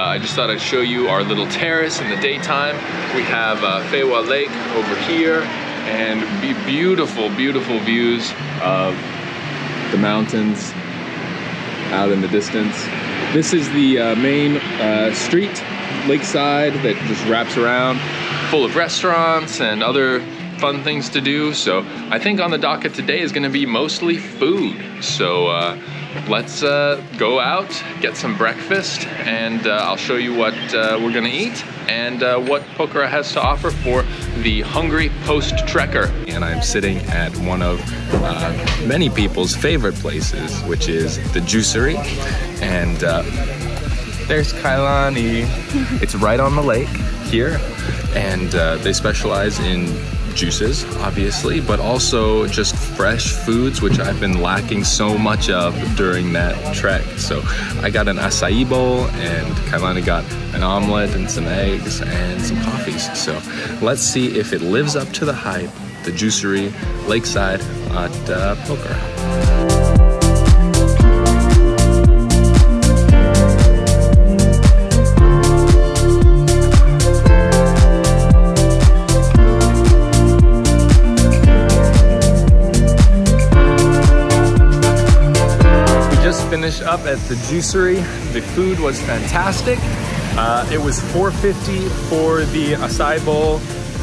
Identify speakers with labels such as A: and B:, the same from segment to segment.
A: Uh, I just thought I'd show you our little terrace in the daytime. We have uh, Fewa Lake over here and be beautiful, beautiful views of the mountains out in the distance. This is the uh, main uh, street, lakeside, that just wraps around, full of restaurants and other fun things to do. So I think on the docket today is gonna be mostly food. So uh, let's uh, go out, get some breakfast, and uh, I'll show you what uh, we're gonna eat and uh, what Pokhara has to offer for the hungry post-trekker. And I'm sitting at one of uh, many people's favorite places, which is the Juicery. And there's Kailani. it's right on the lake here, and they specialize in juices, obviously, but also just fresh foods, which I've been lacking so much of during that trek. So I got an acai bowl and Kailani got an omelet and some eggs and some coffees. So let's see if it lives up to the hype, the juicery lakeside at uh, Pokhara. Up at the juicery. The food was fantastic. Uh, it was 450 for the acai bowl,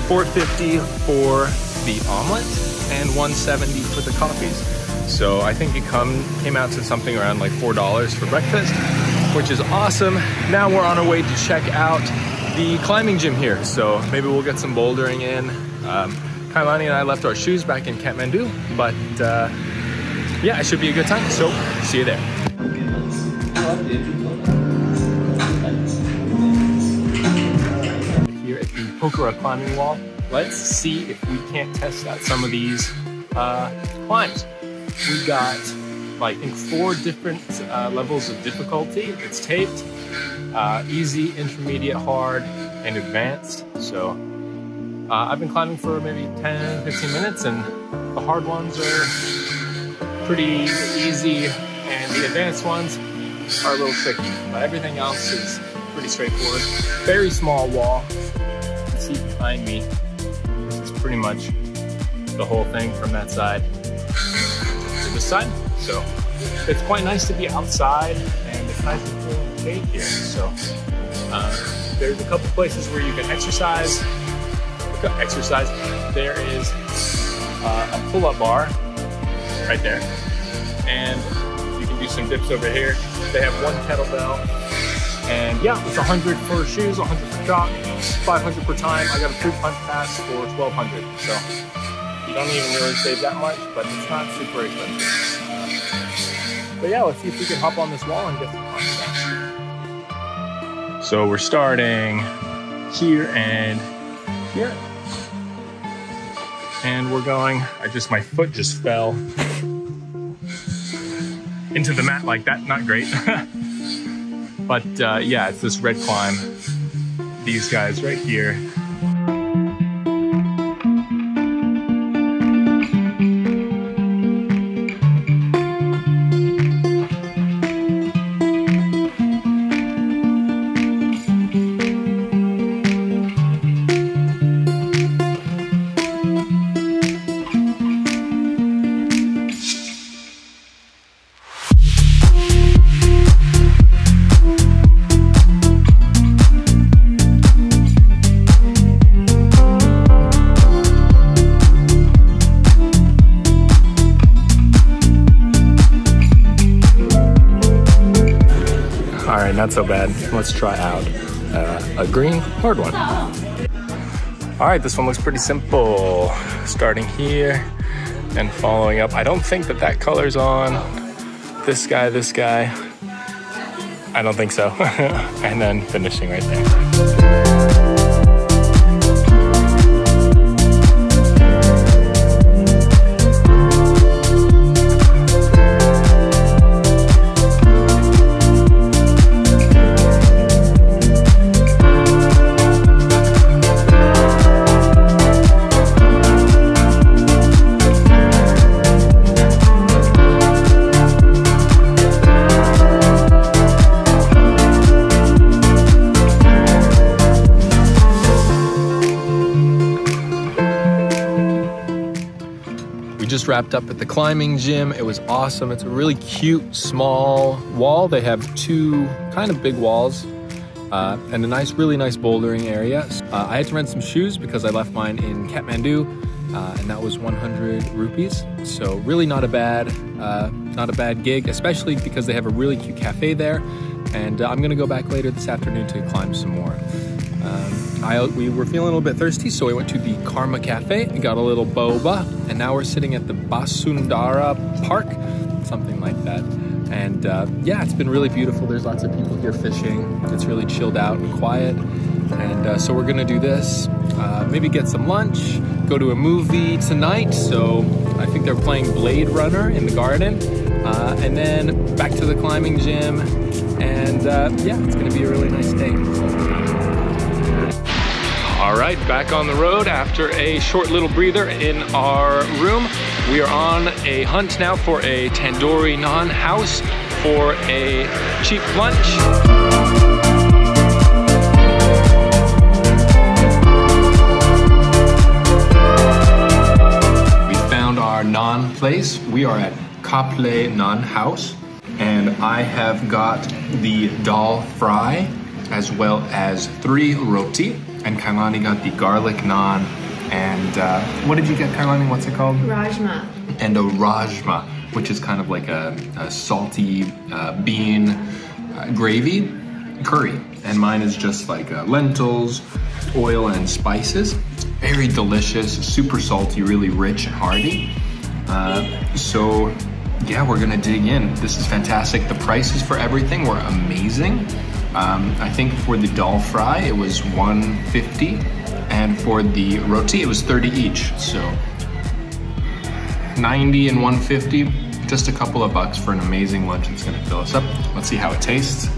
A: 450 for the omelet, and 170 for the coffees. So I think it come came out to something around like $4 for breakfast, which is awesome. Now we're on our way to check out the climbing gym here. So maybe we'll get some bouldering in. Um, Kailani and I left our shoes back in Kathmandu, but uh, yeah, it should be a good time. So see you there. Here at the Pokhara climbing wall, let's see if we can't test out some of these uh, climbs. We got, I think four different uh, levels of difficulty. It's taped, uh, easy, intermediate, hard, and advanced. So uh, I've been climbing for maybe 10, 15 minutes, and the hard ones are pretty easy, and the advanced ones are a little tricky, but everything else is pretty straightforward. Very small wall. You can see behind me. This is pretty much the whole thing from that side to this side. So it's quite nice to be outside and it's nice and cool and shade here. So uh, there's a couple places where you can exercise. Exercise. There is uh, a pull-up bar right there, and do some dips over here. They have one kettlebell. And yeah, it's 100 for shoes, 100 for chalk, 500 per time. I got a fruit punch pass for 1200 So you don't even really save that much, but it's not super expensive. But yeah, let's see if we can hop on this wall and get some fun So we're starting here and here. And we're going, I just, my foot just fell into the mat like that. Not great. but uh, yeah, it's this red climb. These guys right here not so bad. Let's try out uh, a green hard one. All right, this one looks pretty simple. Starting here and following up. I don't think that that color's on. This guy, this guy. I don't think so. and then finishing right there. Wrapped up at the climbing gym. It was awesome. It's a really cute, small wall. They have two kind of big walls uh, and a nice, really nice bouldering area. Uh, I had to rent some shoes because I left mine in Kathmandu, uh, and that was 100 rupees. So really not a bad, uh, not a bad gig, especially because they have a really cute cafe there. And uh, I'm gonna go back later this afternoon to climb some more. Um, I, we were feeling a little bit thirsty, so we went to the Karma Cafe and got a little boba. And now we're sitting at the Basundhara Park, something like that. And uh, yeah, it's been really beautiful. There's lots of people here fishing. It's really chilled out and quiet. And uh, so we're gonna do this. Uh, maybe get some lunch, go to a movie tonight. So I think they're playing Blade Runner in the garden. Uh, and then back to the climbing gym. And uh, yeah, it's gonna be a really nice day. All right, back on the road after a short little breather in our room. We are on a hunt now for a tandoori naan house for a cheap lunch. We found our naan place. We are at Kaple Naan House, and I have got the dal fry as well as three roti, and Kailani got the garlic naan. And uh, what did you get, Kailani? What's it called?
B: Rajma.
A: and a rajma, which is kind of like a, a salty uh, bean uh, gravy curry. And mine is just like uh, lentils, oil, and spices. Very delicious, super salty, really rich and hearty. Uh, so, yeah, we're gonna dig in. This is fantastic. The prices for everything were amazing. Um, I think for the dal fry, it was 150 and for the roti, it was 30 each. So 90 and 150 just a couple of bucks for an amazing lunch that's gonna fill us up let's see how it tastes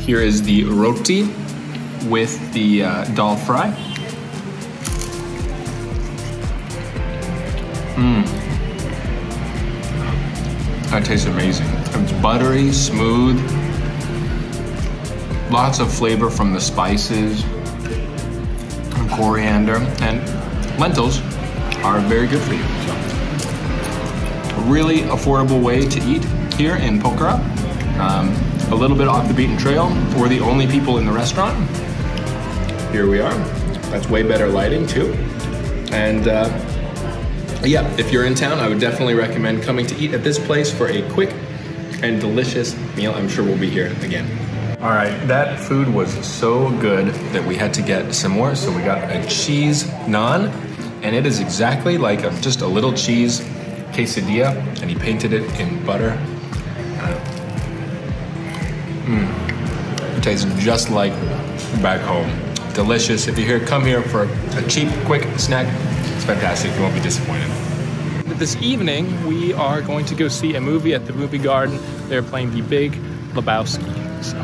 A: here is the roti with the uh, dal fry Mmm. That tastes amazing it's buttery smooth lots of flavor from the spices and coriander and lentils are very good for you. So, a really affordable way to eat here in Pokhara. Um, a little bit off the beaten trail. We're the only people in the restaurant. Here we are. That's way better lighting too. And uh, yeah, if you're in town, I would definitely recommend coming to eat at this place for a quick and delicious meal. I'm sure we'll be here again. All right, that food was so good that we had to get some more. So we got a cheese naan, and it is exactly like a, just a little cheese quesadilla, and he painted it in butter. Mmm, it tastes just like back home. Delicious. If you're here, come here for a cheap, quick snack. Fantastic. You won't be disappointed. This evening, we are going to go see a movie at the movie garden. They're playing The Big Lebowski. So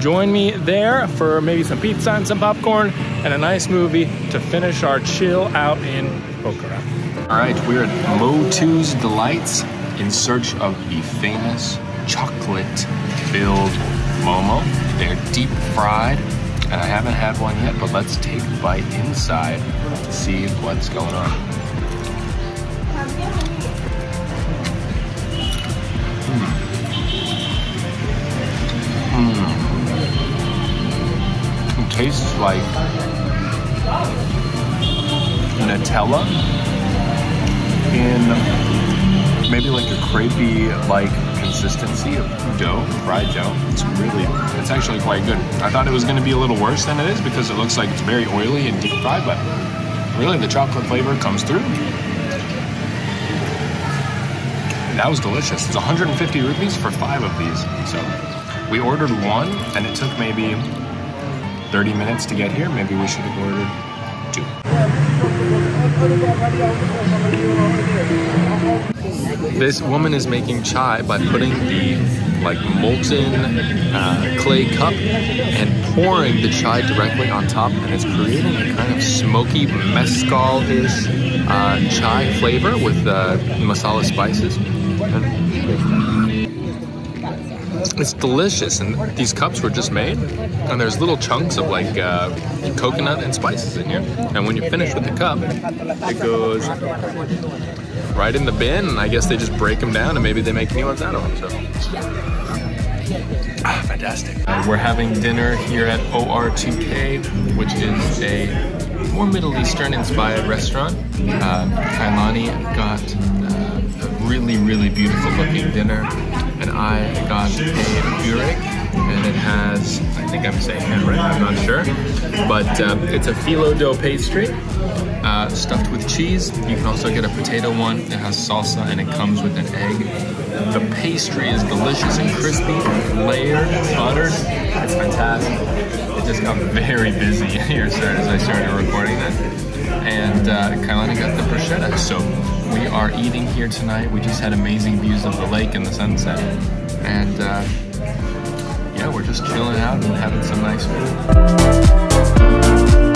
A: join me there for maybe some pizza and some popcorn and a nice movie to finish our chill out in Pokhara. All right, we're at Motu's Delights in search of the famous chocolate-filled momo. They're deep fried, and I haven't had one yet, but let's take a bite inside to see what's going on. Hmm. Hmm. It tastes like Nutella in maybe like a crepey like consistency of dough, fried dough. It's really, it's actually quite good. I thought it was going to be a little worse than it is because it looks like it's very oily and deep fried, but really the chocolate flavor comes through. That was delicious. It's 150 rupees for five of these. So we ordered one and it took maybe 30 minutes to get here. Maybe we should have ordered two. This woman is making chai by putting the like molten uh, clay cup and pouring the chai directly on top, and it's creating a kind of smoky mezcal-ish uh, chai flavor with uh, masala spices. And
B: It's delicious, and these cups were just made, and there's little chunks of like uh, coconut and spices in here. And when you finish with the cup, it goes right in the bin, and I guess they just break them down, and maybe they make new ones out of them. So. Ah, fantastic. Uh, we're having dinner here at OR2K, which is a more Middle Eastern inspired restaurant. Uh, Kailani got uh, a really, really beautiful looking dinner, and I got a burek, and it has, I think I'm saying that right, I'm not sure, but um, it's a phyllo dough pastry. Uh, stuffed with cheese. You can also get a potato one. It has salsa and it comes with an egg. The pastry is delicious and crispy, layered, buttered. It's fantastic. It just got very busy here as I started recording that. And uh, Kailani got the bruschetta. So we are eating here tonight. We just had amazing views of the lake and the sunset. And uh, yeah, we're just chilling out and having some nice food.